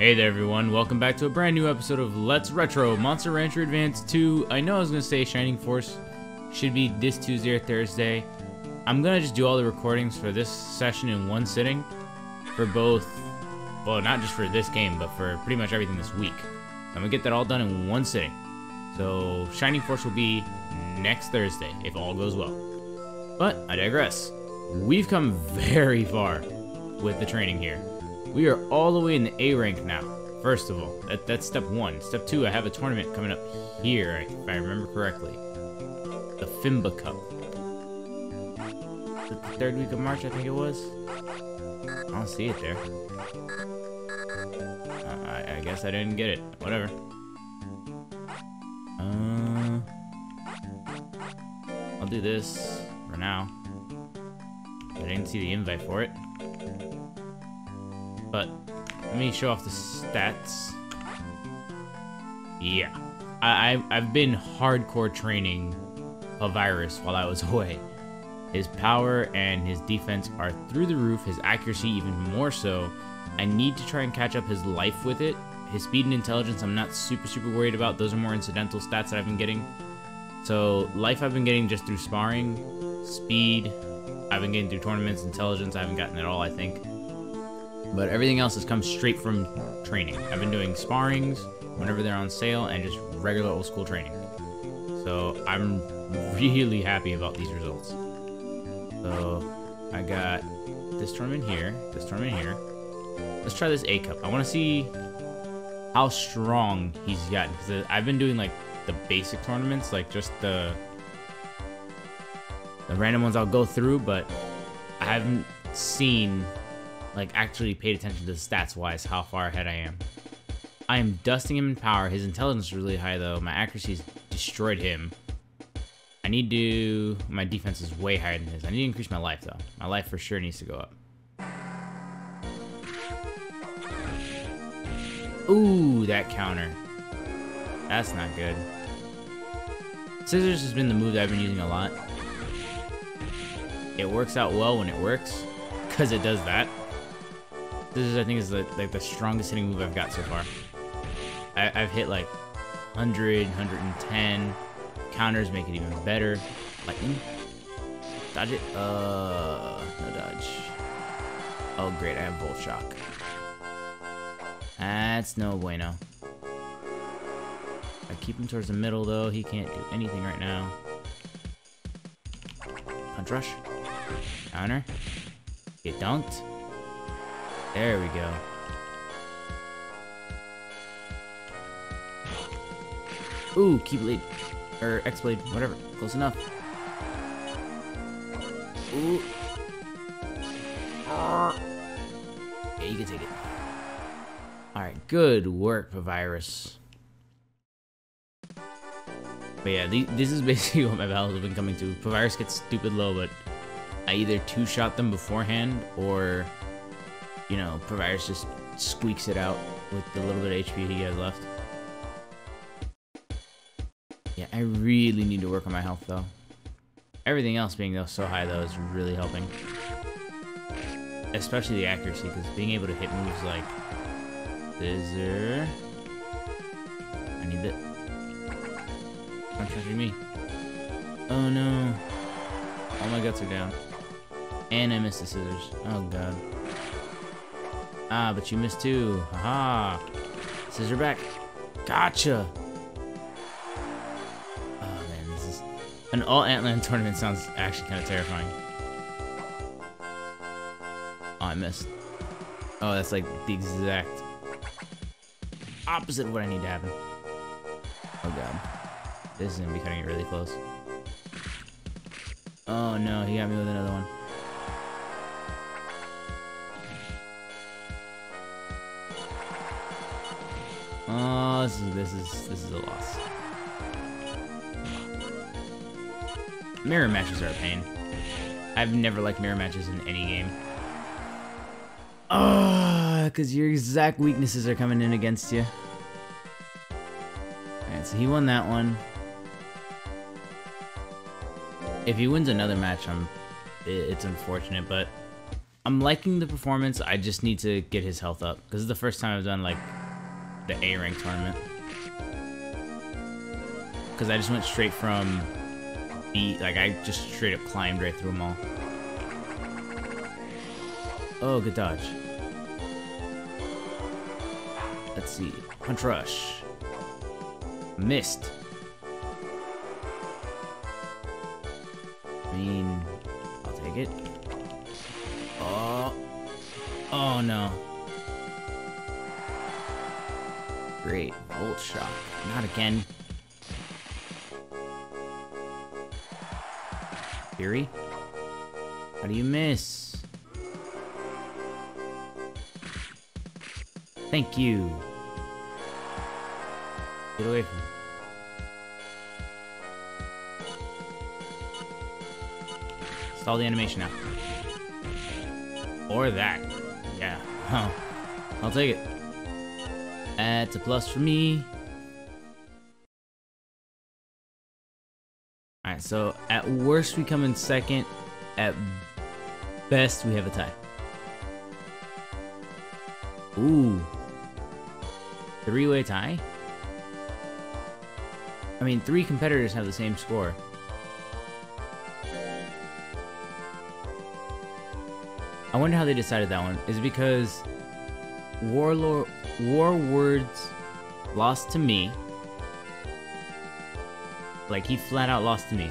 Hey there everyone, welcome back to a brand new episode of Let's Retro Monster Rancher Advance 2. I know I was going to say Shining Force should be this Tuesday or Thursday. I'm going to just do all the recordings for this session in one sitting for both, well not just for this game, but for pretty much everything this week. I'm going to get that all done in one sitting. So Shining Force will be next Thursday, if all goes well. But I digress. We've come very far with the training here. We are all the way in the A rank now. First of all, that, that's step one. Step two, I have a tournament coming up here, if I remember correctly. The Fimba Cup. The third week of March, I think it was. I don't see it there. Uh, I, I guess I didn't get it. Whatever. Uh, I'll do this for now. I didn't see the invite for it. But let me show off the stats. Yeah. I, I've been hardcore training Pavirus while I was away. His power and his defense are through the roof, his accuracy even more so. I need to try and catch up his life with it. His speed and intelligence I'm not super super worried about. Those are more incidental stats that I've been getting. So life I've been getting just through sparring, speed, I've been getting through tournaments, intelligence I haven't gotten at all I think. But everything else has come straight from training. I've been doing sparrings whenever they're on sale and just regular old school training. So I'm really happy about these results. So I got this tournament here, this tournament here. Let's try this A cup. I want to see how strong he's gotten because I've been doing like the basic tournaments, like just the the random ones I'll go through, but I haven't seen like actually paid attention to the stats wise how far ahead I am. I am dusting him in power. His intelligence is really high though. My accuracy's destroyed him. I need to... My defense is way higher than his. I need to increase my life though. My life for sure needs to go up. Ooh, that counter. That's not good. Scissors has been the move that I've been using a lot. It works out well when it works, because it does that. This is, I think, is the, like the strongest hitting move I've got so far. I, have hit like 100, 110. Counters make it even better. Lightning. Dodge it. Uh, no dodge. Oh, great. I have Volt Shock. That's no bueno. I keep him towards the middle, though. He can't do anything right now. Punch Rush. Counter. Get dunked. There we go. Ooh, Keyblade. Or X-Blade, whatever. Close enough. Ooh. Yeah, you can take it. Alright, good work, Pavirus. But yeah, this is basically what my battles have been coming to. Pavirus gets stupid low, but I either two-shot them beforehand, or you know, Pavirus just squeaks it out with the little bit of HP he has left. Yeah, I really need to work on my health, though. Everything else being though so high, though, is really helping. Especially the accuracy, because being able to hit moves like Scissor... I need it. Not touching me. Oh no. All my guts are down. And I missed the scissors. Oh god. Ah, but you missed too. Haha. Scissor back. Gotcha. Oh man, this is an all Antland tournament sounds actually kind of terrifying. Oh, I missed. Oh, that's like the exact opposite of what I need to happen. Oh god. This is gonna be cutting it really close. Oh no, he got me with another one. Oh, this is this is this is a loss. Mirror matches are a pain. I've never liked mirror matches in any game. Ah, because your exact weaknesses are coming in against you. Alright, so he won that one. If he wins another match, I'm it's unfortunate, but I'm I'm liking the performance. I just need to get his health up because it's the first time I've done like the A rank tournament. Because I just went straight from B, like I just straight up climbed right through them all. Oh, good dodge. Let's see. Punch rush. Missed. I mean, I'll take it. Oh. Oh no. Great. Volt shock. Not again. Fury? How do you miss? Thank you. Get away from me. Stall the animation now. Or that. Yeah. I'll take it. That's a plus for me. Alright, so at worst we come in second. At best we have a tie. Ooh. Three-way tie? I mean, three competitors have the same score. I wonder how they decided that one. Is it because Warlord War Words lost to me? Like he flat out lost to me.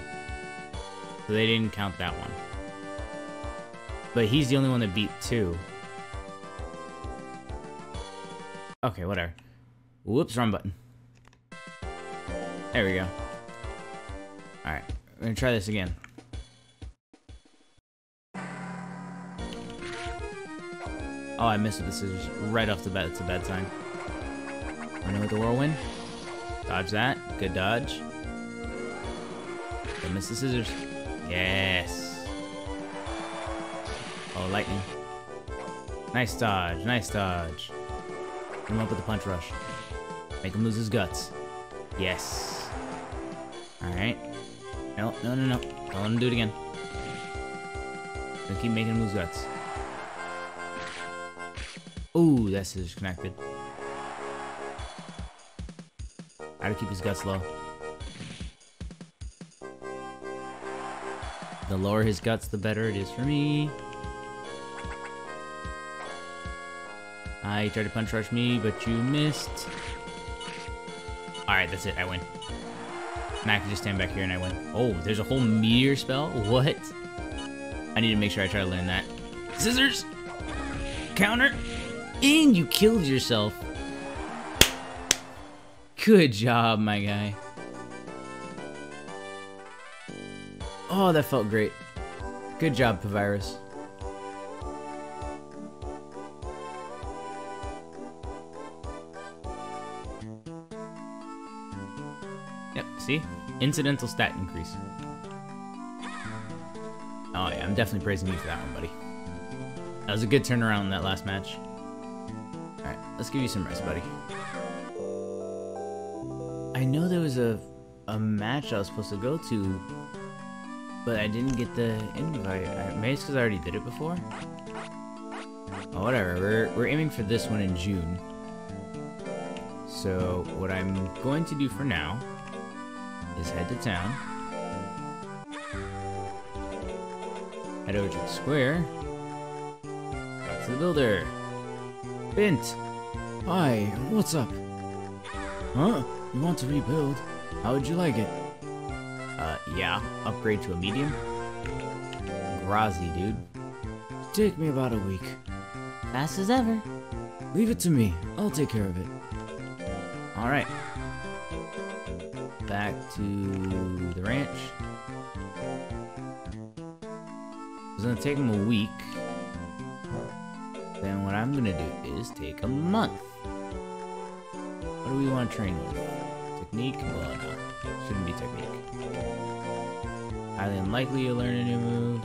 So they didn't count that one. But he's the only one that beat two. Okay, whatever. Whoops, wrong button. There we go. Alright, we're gonna try this again. Oh, I missed it. This is Right off the bat, it's a bad sign. I know with the whirlwind. Dodge that. Good dodge. Don't miss the scissors. Yes. Oh, lightning. Nice dodge. Nice dodge. Come up with the punch rush. Make him lose his guts. Yes. Alright. No, no, no, no. Don't let him do it again. Gonna keep making him lose guts. Ooh, that's disconnected. Gotta keep his guts low. The lower his guts, the better it is for me. I tried to punch rush me, but you missed. Alright, that's it. I win. Now I can just stand back here and I win. Oh, there's a whole meteor spell? What? I need to make sure I try to learn that. Scissors! Counter! And you killed yourself. Good job, my guy. Oh, that felt great. Good job, Pavirus. Yep, see? Incidental stat increase. Oh yeah, I'm definitely praising you for that one, buddy. That was a good turnaround in that last match. Alright, let's give you some rest, buddy. I know there was a a match I was supposed to go to, but I didn't get the invite. Maybe it's because I already did it before? Oh, whatever. We're, we're aiming for this one in June. So, what I'm going to do for now is head to town. Head over to the square. Talk to the builder. Bint! Hi, what's up? Huh? You want to rebuild? How would you like it? Uh, yeah. Upgrade to a medium. Grazi, dude. Take me about a week. Fast as ever. Leave it to me. I'll take care of it. Alright. Back to the ranch. It's gonna take him a week. Then what I'm gonna do is take a month. What do we want to train with? Technique? Well, no. Shouldn't be technique. Highly unlikely you'll learn a new move.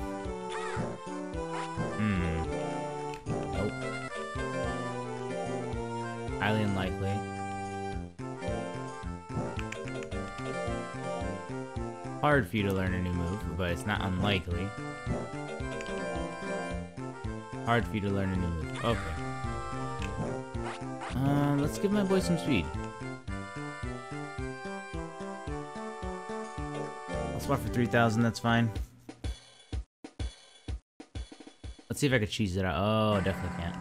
Hmm. Nope. Highly unlikely. Hard for you to learn a new move, but it's not unlikely. Hard for you to learn a new move. Okay. Uh, let's give my boy some speed. I'll swap for 3,000, that's fine. Let's see if I could cheese it out. Oh, definitely can't.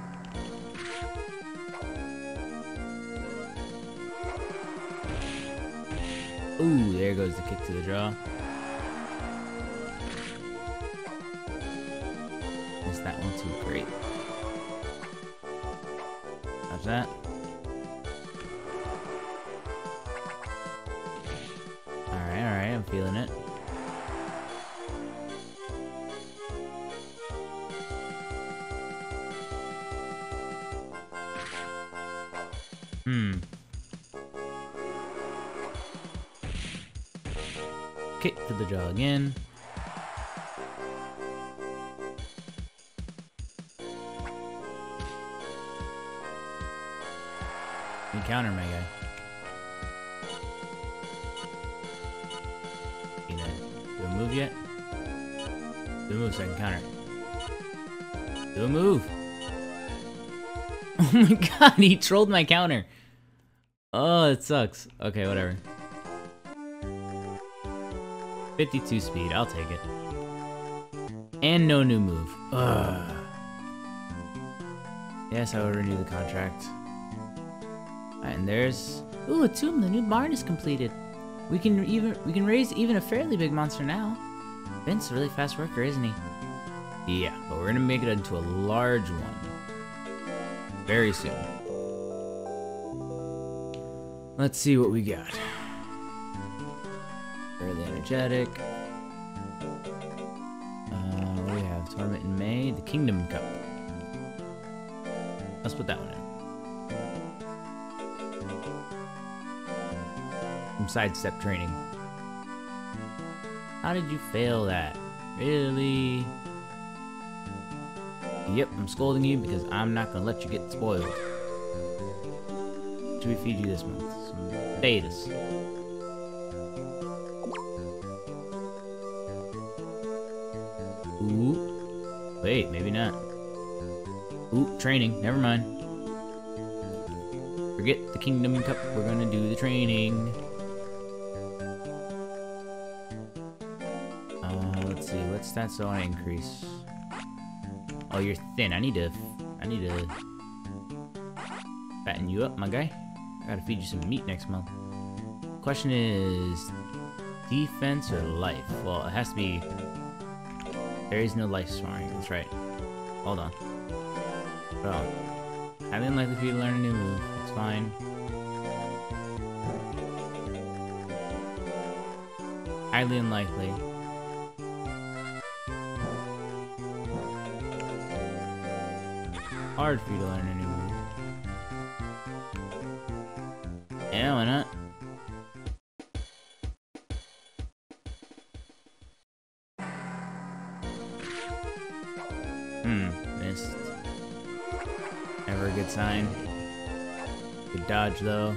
Ooh, there goes the kick to the draw. That one too. Great. How's that? Alright, alright, I'm feeling it. Hmm. Kick to the jaw again. Counter my guy. You know, do a move yet? Do a move so I can counter. Do a move. Oh my god, he trolled my counter. Oh, it sucks. Okay, whatever. 52 speed, I'll take it. And no new move. Ugh. Yes, I will renew the contract. And there's... Ooh, a tomb. The new barn is completed. We can even we can raise even a fairly big monster now. Vince a really fast worker, isn't he? Yeah, but we're gonna make it into a large one. Very soon. Let's see what we got. Fairly energetic. Uh, we have? Tournament in May. The Kingdom Cup. Let's put that one in. Some sidestep training. How did you fail that? Really? Yep, I'm scolding you because I'm not gonna let you get spoiled. Do we feed you this month? Some potatoes. Ooh. Wait, maybe not. Ooh, training. Never mind. Forget the Kingdom Cup. We're gonna do the training. Do I increase? Oh, you're thin. I need to... I need to... Fatten you up, my guy. I gotta feed you some meat next month. Question is... Defense or life? Well, it has to be... There is no life sparring. That's right. Hold on. Bro. Highly unlikely for you to learn a new move. It's fine. Highly unlikely. Hard for you to learn a new move. Yeah, why not? Hmm, missed. Never a good sign. Good dodge, though.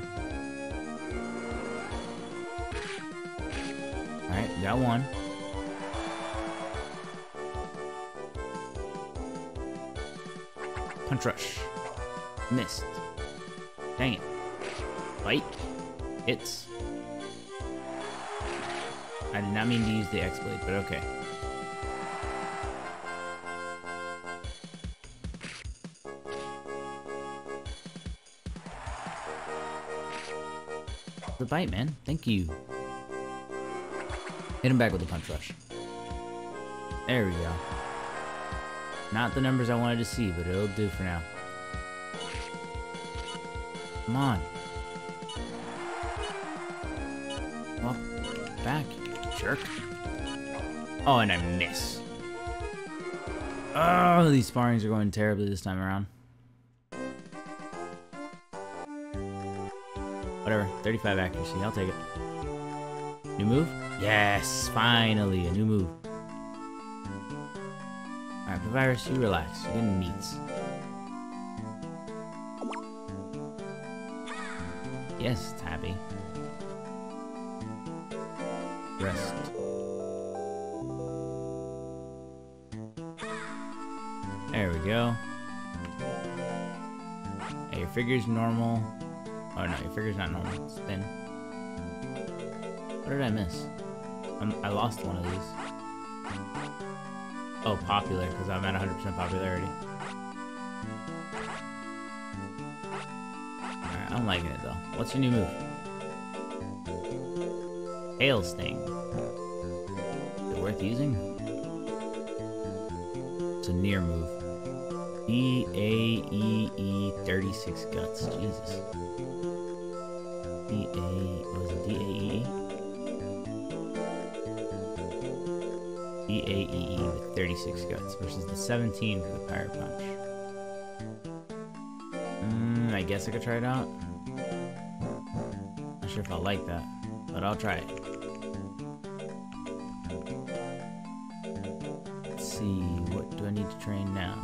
Alright, got one. Punch rush. Missed. Dang it. Bite. Hits. I did not mean to use the X-Blade, but okay. The bite, man. Thank you. Hit him back with the punch rush. There we go. Not the numbers I wanted to see, but it'll do for now. Come on. Walk back, jerk. Oh, and I miss. Oh, these sparrings are going terribly this time around. Whatever, 35 accuracy, I'll take it. New move? Yes, finally, a new move. Alright, Virus, you relax. You're getting meats. Yes, Tabby. Rest. There we go. Hey, your figure's normal. Oh no, your figure's not normal. Spin. What did I miss? I'm, I lost one of these. Oh, popular, because I'm at 100% popularity. Alright, I'm liking it though. What's your new move? Tail Sting. Is it worth using? It's a near move. D A E E 36 guts. Jesus. D A was it D A E E? D A E E with 36 guts versus the 17 for the Fire Punch. Mm, I guess I could try it out. Not sure if I'll like that, but I'll try it. Let's see, what do I need to train now?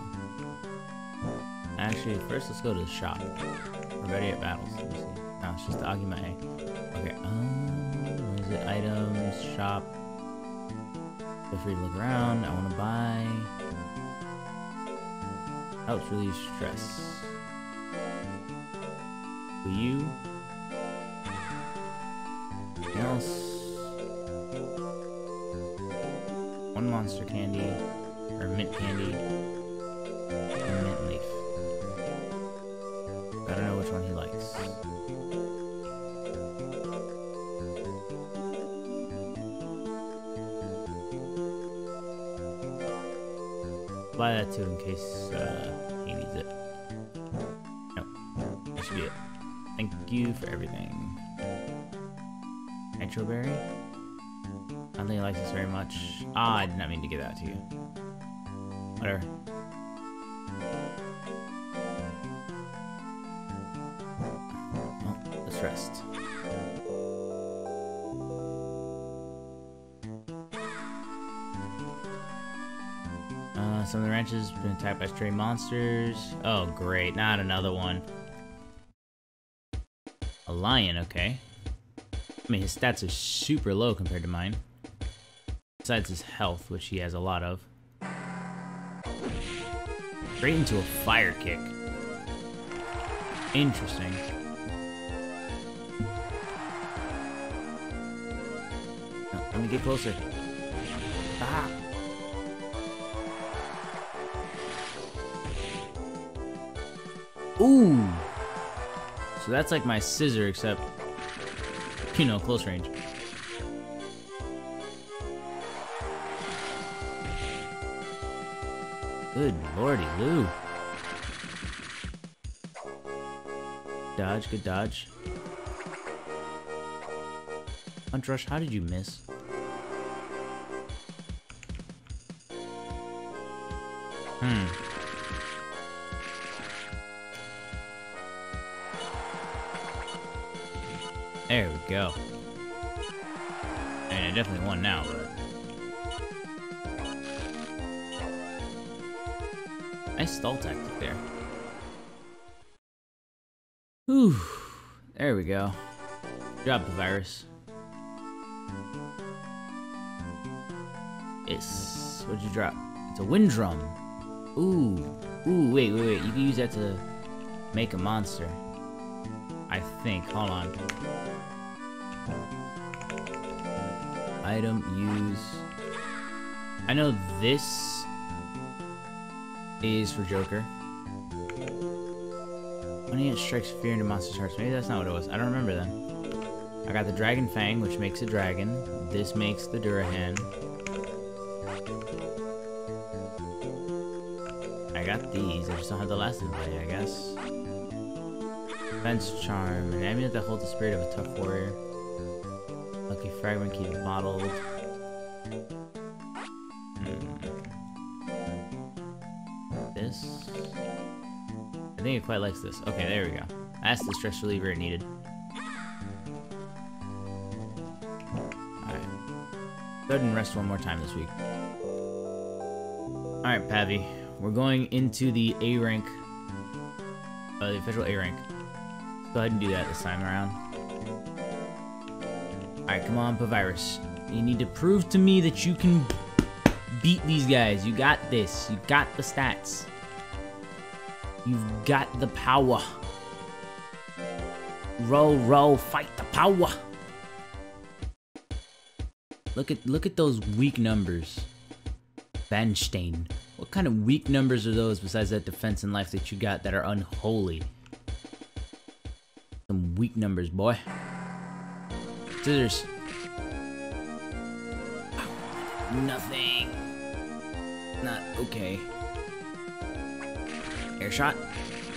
Actually, first let's go to the shop. We're ready at battles. Let. No, it's just the Agima A. Okay, um, where is it? Items, shop. Feel free to look around. I want to buy. Oh, Helps relieve stress. Will you? Else? One monster candy, or mint candy, and mint leaf. Too in case uh, he needs it. Nope. That should be it. Thank you for everything. Nitro berry? I don't think he likes this very much. Ah, I did not mean to give that to you. Whatever. Well, let's rest. Some of the ranches have been attacked by stray monsters. Oh, great. Not another one. A lion, okay. I mean, his stats are super low compared to mine. Besides his health, which he has a lot of. Straight into a fire kick. Interesting. Let me get closer. Ah! Ooh! So that's like my scissor, except, you know, close range. Good lordy, Lou. Dodge, good dodge. Punch rush, how did you miss? Hmm. Job, the virus. It's... What'd you drop? It's a wind drum. Ooh. Ooh, wait, wait, wait. You can use that to make a monster. I think. Hold on. Item use. I know this is for Joker. When it strikes fear into monster's hearts. Maybe that's not what it was. I don't remember then. I got the Dragon Fang, which makes a dragon. This makes the Durahan. I got these. I just don't have the last ability, I guess. Fence Charm. An amulet that holds the spirit of a tough warrior. Lucky Fragment it bottled. Hmm. This. I think it quite likes this. Okay, there we go. That's the stress reliever it needed. Go ahead and rest one more time this week. Alright, Pavi. We're going into the A rank. Uh, the official A rank. Go ahead and do that this time around. Alright, come on, Pavirus. You need to prove to me that you can beat these guys. You got this. You got the stats. You've got the power. Roll, roll, fight the power. Look at look at those weak numbers. Banstein. What kind of weak numbers are those besides that defense and life that you got that are unholy? Some weak numbers, boy. Scissors. Nothing. Not okay. Air shot.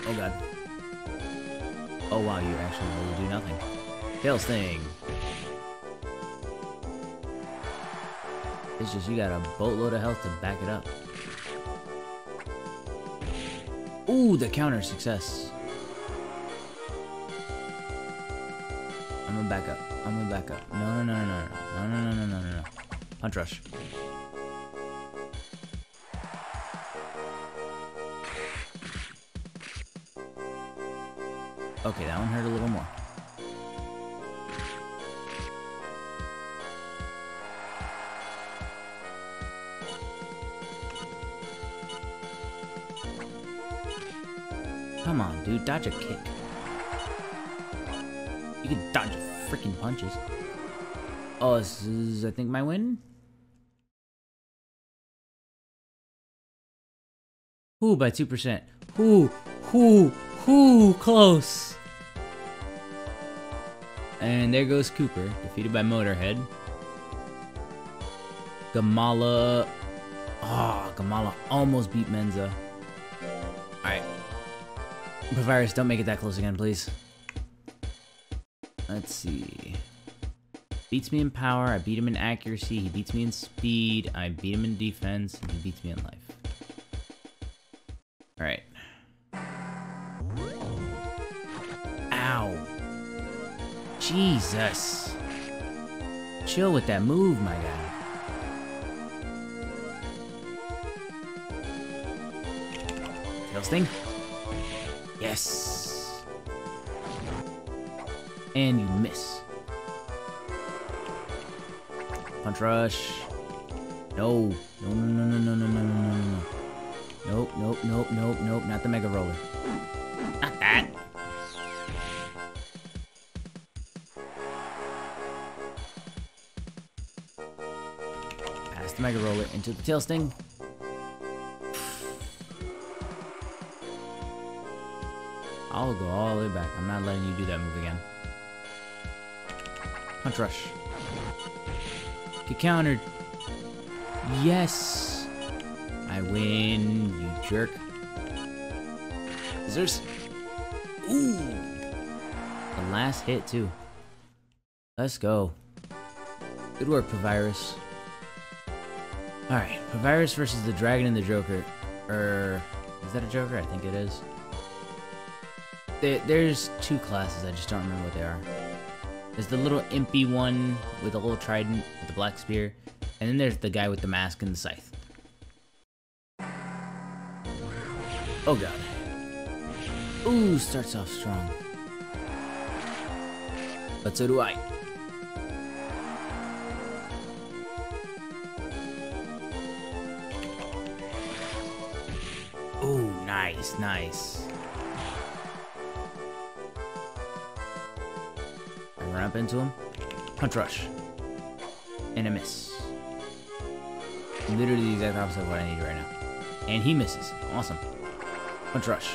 Oh god. Oh wow, you actually really do nothing. Tail Sting. It's just you got a boatload of health to back it up. Ooh, the counter success. I'm gonna back up. I'm gonna back up. No, no, no, no, no, no, no, no, no, no, no. Punch rush. Okay, that one hurt a little more. Come on, dude, dodge a kick. You can dodge freaking punches. Oh, this is, I think, my win? Ooh, by 2%. Ooh, ooh, ooh, close. And there goes Cooper, defeated by Motorhead. Gamala. Ah, oh, Gamala almost beat Menza. Alright. Pavirus, don't make it that close again, please. Let's see. Beats me in power, I beat him in accuracy, he beats me in speed, I beat him in defense, and he beats me in life. Alright. Ow. Jesus. Chill with that move, my guy. Tail sting. Yes. And you miss. Punch rush. No. No, no, no, no, no, no, no, no, no, no. Nope, nope, nope, nope, nope. Not the Mega Roller. Not that. Pass the Mega Roller into the Tail Sting. I'll go all the way back. I'm not letting you do that move again. Punch rush. Get countered. Yes. I win, you jerk. Scissors. Ooh. The last hit, too. Let's go. Good work, Pavirus. Alright, Pavirus versus the Dragon and the Joker. Er, is that a Joker? I think it is. There, there's two classes, I just don't remember what they are. There's the little impy one with a little trident with the black spear. And then there's the guy with the mask and the scythe. Oh god. Ooh, starts off strong. But so do I. Ooh, nice, nice. Up into him. Punch rush. And a miss. Literally the exact opposite of what I need right now. And he misses. Awesome. Punch rush.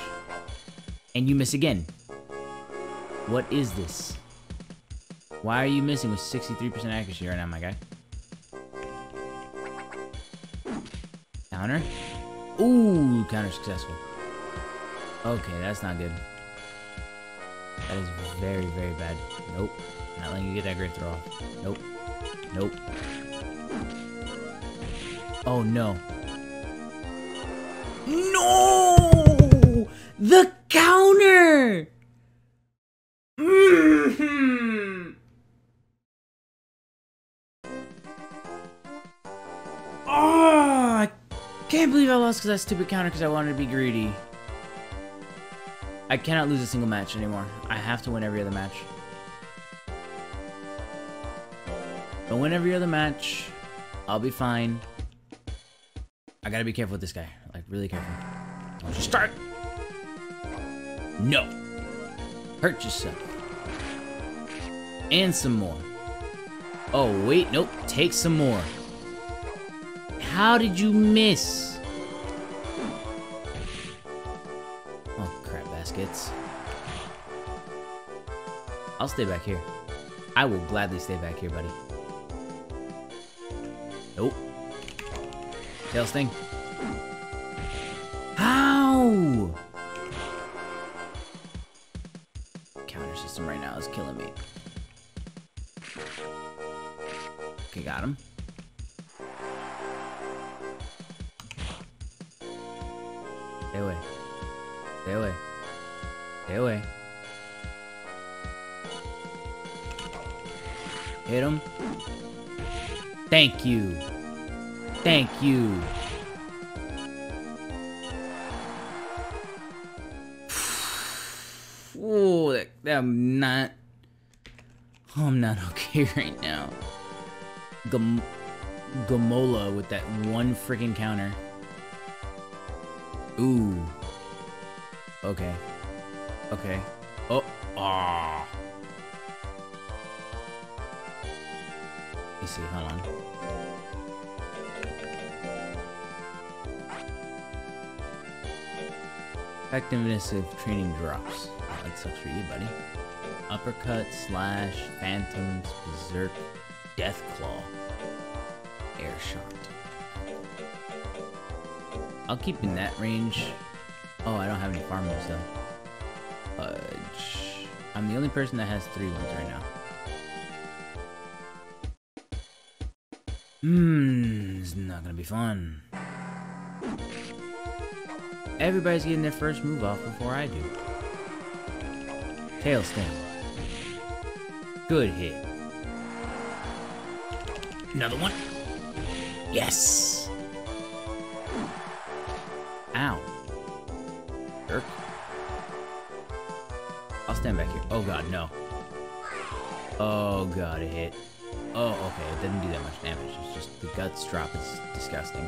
And you miss again. What is this? Why are you missing with 63% accuracy right now, my guy? Counter. Ooh, counter successful. Okay, that's not good. That is very, very bad. Nope. Not letting you get that great throw off. Nope. Nope. Oh, no. No! The counter! Mm hmm Oh, I can't believe I lost because that stupid counter because I wanted to be greedy. I cannot lose a single match anymore. I have to win every other match. But win every other match. I'll be fine. I gotta be careful with this guy. Like, really careful. Don't you start! No. Hurt yourself. And some more. Oh, wait, nope. Take some more. How did you miss? Oh, crap baskets. I'll stay back here. I will gladly stay back here, buddy. Nope. Tail sting. How? Counter system right now is killing me. Okay, got him. Thank you. Thank you. Ooh, that, that I'm not. Oh, I'm not okay right now. Gam Gamola with that one freaking counter. Ooh. Okay. Okay. Oh. Ah. Me see. Hold on. Effectiveness of training drops. That sucks for you, buddy. Uppercut, slash, phantoms, berserk, death claw, air shot. I'll keep in that range. Oh, I don't have any farm though. Fudge. I'm the only person that has three ones right now. Hmm, it's not gonna be fun. Everybody's getting their first move off before I do. Tail sting. Good hit. Another one. Yes. Ow. Jerk. I'll stand back here. Oh god, no. Oh god, it hit. Oh, okay, it didn't do that much damage. It's just the guts drop is disgusting.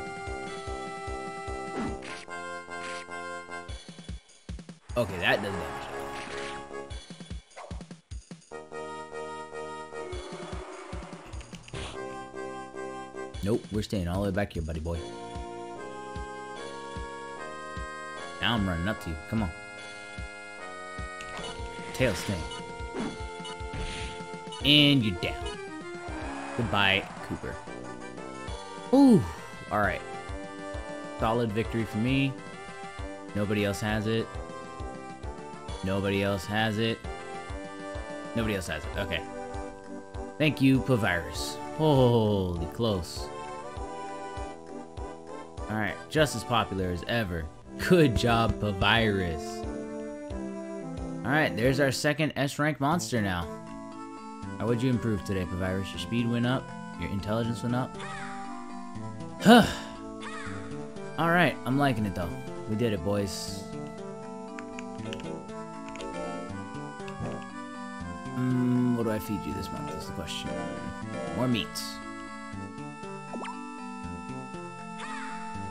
Okay, that does damage. Nope, we're staying all the way back here, buddy boy. Now I'm running up to you. Come on. Tail sting. And you're down. Goodbye, Cooper. Ooh, alright. Solid victory for me. Nobody else has it. Nobody else has it. Nobody else has it. Okay. Thank you, Pavirus. Holy close. Alright, just as popular as ever. Good job, Pavirus. Alright, there's our second S-rank monster now. How would you improve today, Pavirus? Your speed went up, your intelligence went up. Huh. Alright, I'm liking it though. We did it, boys. Mm, what do I feed you this month is the question. More meats.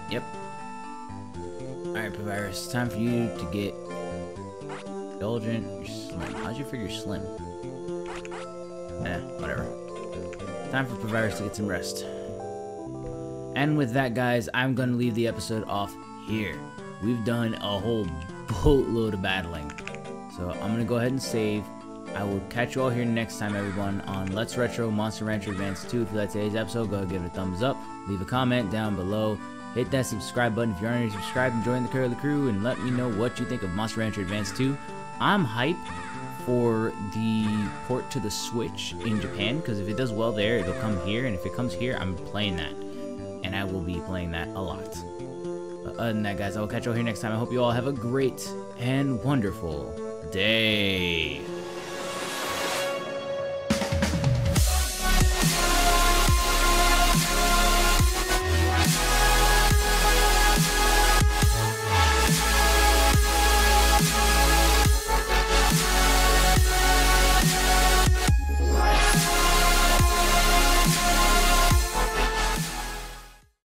Yep. Alright, Pavirus, time for you to get indulgent. You're slim. How'd you figure slim? Eh, whatever. Time for Pavirus to get some rest. And with that, guys, I'm going to leave the episode off here. We've done a whole boatload of battling. So I'm going to go ahead and save. I will catch you all here next time, everyone, on Let's Retro Monster Rancher Advance 2. If you like today's episode, go give it a thumbs up. Leave a comment down below. Hit that subscribe button if you're not already subscribed and join the Curly Crew and let me know what you think of Monster Rancher Advance 2. I'm hype for the port to the Switch in Japan because if it does well there, it'll come here, and if it comes here, I'm playing that, and I will be playing that a lot. But other than that, guys, I will catch you all here next time. I hope you all have a great and wonderful day.